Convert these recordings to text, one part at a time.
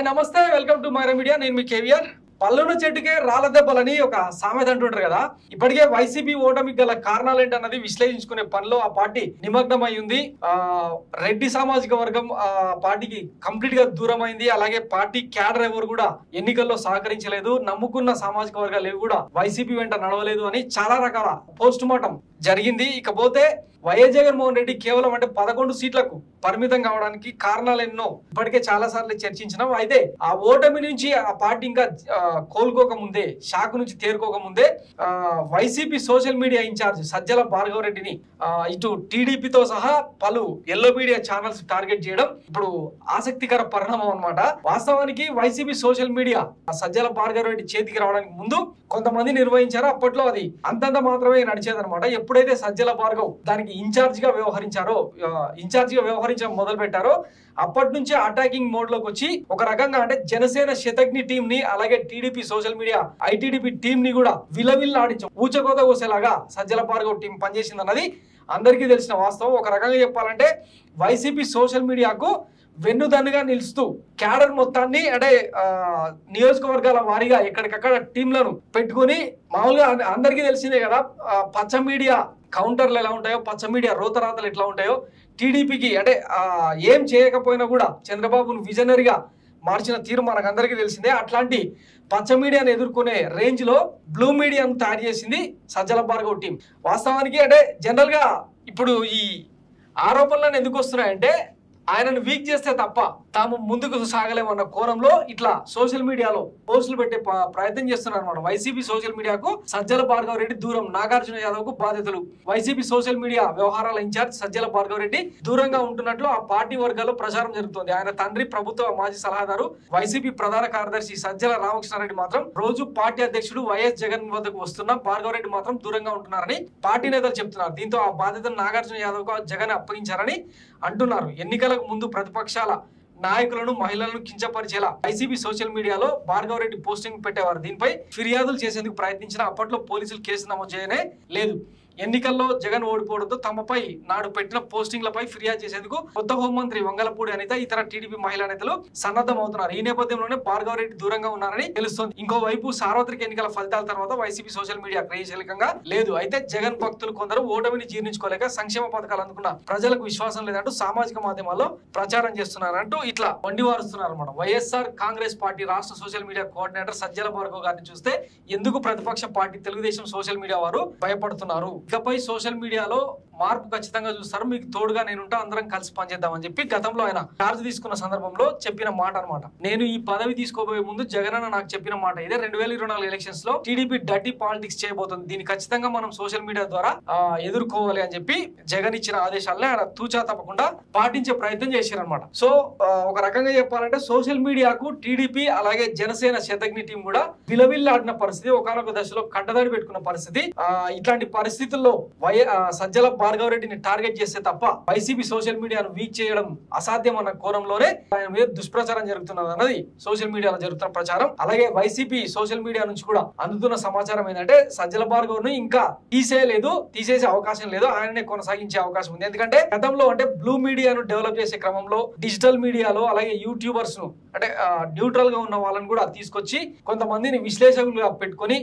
Hi నమస్తే welcome to Myra media. నేను మీ కేవీఆర్. పల్లున చెట్టుకే రాళ్ళ దెబ్బలని ఒక సామెత అంటుంటారు కదా. ఇప్పటికే వైసీపీ ఓటమికి గల కారణాలు ఏంటన్నది విశ్లేషించుకునే పనిలో ఆ పార్టీ నిమగ్నం ఉంది. ఆ, రెడ్డి సామాజిక వర్గం ఆ పార్టీకి కంప్లీట్గా దూరం అయింది అలాగే పార్టీ క్యాడర్ ఎవరు కూడా ఎన్నికల్లో సహకరించలేదు. నమ్ముకున్న సామాజిక వర్గాలు ఏవి కూడా. వైసీపీ వెంట నడవలేదు అని చాలా రకాల పోస్ట్ మార్టం జరిగింది. ఇకపోతే వైఎస్ జగన్మోహన్ రెడ్డి కేవలం అంటే పదకొండు సీట్లకు పరిమితం కావడానికి కారణాలు ఎన్నో ఇప్పటికే చాలా సార్లు చర్చించినాం. అయితే ఆ ఓటమి నుంచి ఆ పార్టీ ఇంకా కోలుకోక ముందే షాక్ నుంచి తేరుకోక ముందే YCP social media in charge Sajjala Bhargava రెడ్డిని ఇటు టీడీపీతో సహా పలు ఎల్లో మీడియా ఛానల్స్ టార్గెట్ చేయడం ఇప్పుడు ఆసక్తికర పరిణామం అనమాట వాస్తవానికి వైసీపీ సోషల్ మీడియా ఆ సజ్జల భార్గవ రెడ్డి చేతికి రావడానికి ముందు కొంతమంది నిర్వహించారో. అప్పట్లో అది అంతంత మాత్రమే నడిచేదనమాట ఎప్పుడైతే సజ్జల భార్గవ్ దానికి ఇన్ఛార్జ్ ఇన్ఛార్జ్గా వ్యవహరించారో ఇన్ఛార్జ్గా వ్యవహరించడం మొదలు పెట్టారో అప్పటి నుంచే అటాకింగ్ మోడ్లోకి వచ్చి ఒక రకంగా అంటే జనసేన శతజ్ఞి టీం ని అలాగే TDP social media ITDP team ని కూడా విలవిల్లాడించాం ఊచకోత కోసేలాగా సజ్జల పార్గవ్ టీం పనిచేసింది అన్నది అందరికీ తెలిసిన వాస్తవం. ఒక రకంగా చెప్పాలంటే వైసీపీ సోషల్ మీడియాకు వెన్నుదన్నుగా నిలుస్తూ క్యాడర్ మొత్తాన్ని అంటే నియోజకవర్గాల వారీగా ఎక్కడికక్కడ టీంలను పెట్టుకొని మామూలుగా అందరికీ తెలిసిందే కదా పచ్చ మీడియా కౌంటర్లు ఎలా ఉంటాయో పచ్చ మీడియా రోతరాతలు ఎట్లా ఉంటాయో టీడీపీకి అంటే ఏం చేయకపోయినా కూడా చంద్రబాబును విజనరీగా మార్చిన తీరు మనకందరికీ తెలిసిందే. అట్లాంటి పచ్చ మీడియాను ఎదుర్కొనే రేంజ్లో బ్లూ మీడియాను తయారు చేసింది సజ్జల భార్గవ్ టీం. వాస్తవానికి అంటే జనరల్గా ఇప్పుడు ఈ ఆరోపణలను ఎందుకు వస్తున్నాయంటే ఆయనను వీక్ చేస్తే తప్ప తాము ముందుకు సాగలేమన్న కోణంలో ఇట్లా సోషల్ మీడియాలో పోస్టులు పెట్టే ప్రయత్నం చేస్తున్నారు అనమాట వైసీపీ సోషల్ మీడియాకు సజ్జల భార్గవ రెడ్డి దూరం. నాగార్జున యాదవ్కు బాధితులు వైసీపీ సోషల్ మీడియా వ్యవహారాల ఇన్ఛార్జ్ సజ్జల భార్గవ రెడ్డి దూరంగా ఉంటున్నట్లు ఆ పార్టీ వర్గాల్లో ప్రచారం జరుగుతోంది. ఆయన తండ్రి ప్రభుత్వ మాజీ సలహాదారు వైసీపీ ప్రధాన కార్యదర్శి సజ్జల రామకృష్ణారెడ్డి మాత్రం రోజు పార్టీ అధ్యక్షుడు వైఎస్ జగన్ వద్దకు వస్తున్న భార్గవ రెడ్డి మాత్రం దూరంగా ఉంటున్నారని పార్టీ నేతలు చెప్తున్నారు. దీంతో ఆ బాధ్యతను నాగార్జున యాదవ్కు జగన్ అప్పగించారని అంటున్నారు. ఎన్నికలకు ముందు ప్రతిపక్షాల నాయకులను మహిళలను కించపరిచేలా వైసీపీ సోషల్ మీడియాలో భార్గవ రెడ్డి పోస్టింగ్ పెట్టేవారు. దీనిపై ఫిర్యాదులు చేసేందుకు ప్రయత్నించిన అప్పట్లో పోలీసులు కేసు నమోదు చేయనే లేదు. ఎన్నికల్లో జగన్ ఓడిపోవడంతో తమపై నాడు పెట్టిన పోస్టింగ్లపై ఫిర్యాదు చేసేందుకు కొత్త హోంమంత్రి వంగలపూడి అనిత ఇతర టీడీపీ మహిళా నేతలు సన్నద్ధమవుతున్నారు. ఈ నేపథ్యంలోనే భార్గవ రెడ్డి దూరంగా ఉన్నారని తెలుస్తోంది. ఇంకోవైపు సార్వత్రిక ఎన్నికల ఫలితాల తర్వాత వైసీపీ సోషల్ మీడియా క్రియాశీలకంగా లేదు. అయితే జగన్ భక్తులు కొందరు ఓటమిని జీర్ణించుకోలేక సంక్షేమ పథకాలు అందుకున్న ప్రజలకు విశ్వాసం లేదంటూ సామాజిక మాధ్యమాల్లో ప్రచారం చేస్తున్నారంటూ ఇట్లా వండి వారుస్తున్నారు అనమాట వైఎస్ఆర్ కాంగ్రెస్ పార్టీ రాష్ట్ర social media coordinator Sajjala Bhargav గారిని చూస్తే ఎందుకు ప్రతిపక్ష పార్టీ తెలుగుదేశం సోషల్ మీడియా వారు భయపడుతున్నారు? ఇకపై సోషల్ మీడియాలో మార్పు ఖచ్చితంగా చూస్తారు. మీకు తోడుగా నేనుంటా అందరం కలిసి పనిచేద్దామని చెప్పి గతంలో ఆయన చార్జ్ తీసుకున్న సందర్భంలో చెప్పిన మాట అనమాట నేను ఈ పదవి తీసుకోబోయే ముందు జగన్ అన్న నాకు చెప్పిన మాట ఇదే. రెండు వేల ఇరవై నాలుగు ఎలక్షన్స్లో టీడీపీ డర్టీ పాలిటిక్స్ చేయబోతుంది. దీన్ని ఖచ్చితంగా మనం సోషల్ మీడియా ద్వారా ఎదుర్కోవాలి అని చెప్పి జగన్ ఇచ్చిన ఆదేశాలని ఆయన తూచా తప్పకుండా పాటించే ప్రయత్నం చేశారనమాట సో ఒక రకంగా చెప్పాలంటే సోషల్ మీడియాకు టీడీపీ అలాగే జనసేన శతజ్ఞ టీం కూడా విలవిల్లాడిన పరిస్థితి ఒకనొక దశలో కట్టదాడి పెట్టుకున్న పరిస్థితి. ఇట్లాంటి పరిస్థితులు వై సజ్జల భార్గవ రెడ్డిని టార్గెట్ చేస్తే తప్ప వైసీపీ సోషల్ మీడియాను వీక్ చేయడం అసాధ్యం అన్న కోణంలోనే ఆయన మీద దుష్ప్రచారం జరుగుతున్నది అన్నది సోషల్ మీడియాలో జరుగుతున్న ప్రచారం. అలాగే వైసీపీ సోషల్ మీడియా నుంచి కూడా అందుతున్న సమాచారం ఏంటంటే సజ్జల భార్గవ్ను ఇంకా తీసేయలేదు తీసేసే అవకాశం లేదు ఆయననే కొనసాగించే అవకాశం ఉంది. ఎందుకంటే గతంలో అంటే బ్లూ మీడియాను డెవలప్ చేసే క్రమంలో డిజిటల్ మీడియాలో అలాగే యూట్యూబర్స్ను అంటే న్యూట్రల్గా ఉన్న వాళ్ళని కూడా తీసుకొచ్చి కొంతమందిని విశ్లేషకులుగా పెట్టుకొని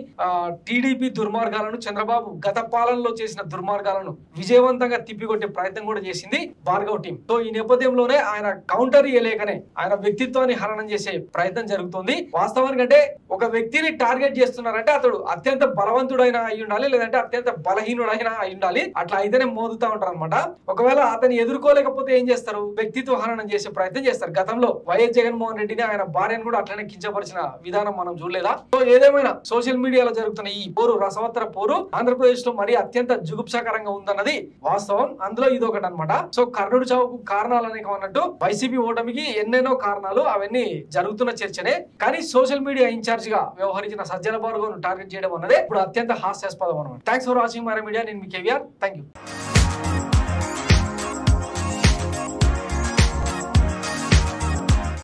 టీడీపీ దుర్మార్గాలను చంద్రబాబు గత పాలనలో చేసిన దుర్మార్గాలను విజయవంతంగా తిప్పికొట్టే ప్రయత్నం కూడా చేసింది భార్గవ్ టీం. సో ఈ నేపథ్యంలోనే ఆయన కౌంటర్ ఇయ్యలేకనే ఆయన వ్యక్తిత్వాన్ని హరణం చేసే ప్రయత్నం జరుగుతుంది. వాస్తవానికి అంటే ఒక వ్యక్తిని టార్గెట్ చేస్తున్నారంటే అతడు అత్యంత బలవంతుడైన అయి ఉండాలి లేదంటే అత్యంత బలహీనుడైన అయి ఉండాలి. అట్లా అయితేనే మోదుతా ఉంటారు అనమాట ఒకవేళ అతన్ని ఎదుర్కోలేకపోతే ఏం చేస్తారు? వ్యక్తిత్వ హరణం చేసే ప్రయత్నం చేస్తారు. గతంలో వైఎస్ జగన్మోహన్ రెడ్డిని ఆయన భార్యను కూడా అట్లనే కించపరిచిన విధానం మనం చూడలేదా? సో ఏదేమైనా సోషల్ మీడియాలో జరుగుతున్న ఈ పోరు రసవత్తర పోరు ఆంధ్రప్రదేశ్లో మరీ అత్యంత జుగుప్సాకరంగా ఉందన్నది వాస్తవం. అందులో ఇది ఒకటి అనమాట సో కర్ణుడు చావుకు కారణాలు అనేక అన్నట్టు వైసీపీ ఓటమికి ఎన్నెన్నో కారణాలు అవన్నీ జరుగుతున్న చర్చనే. కానీ సోషల్ మీడియా ఇన్ఛార్జ్గా వ్యవహరించిన సజ్జల భార్గవ్ టార్గెట్ చేయడం అన్నదే ఇప్పుడు అత్యంత హాస్యాస్పదం అనమాట thanks for watching my media నేను మీ కేవీఆర్. Thank you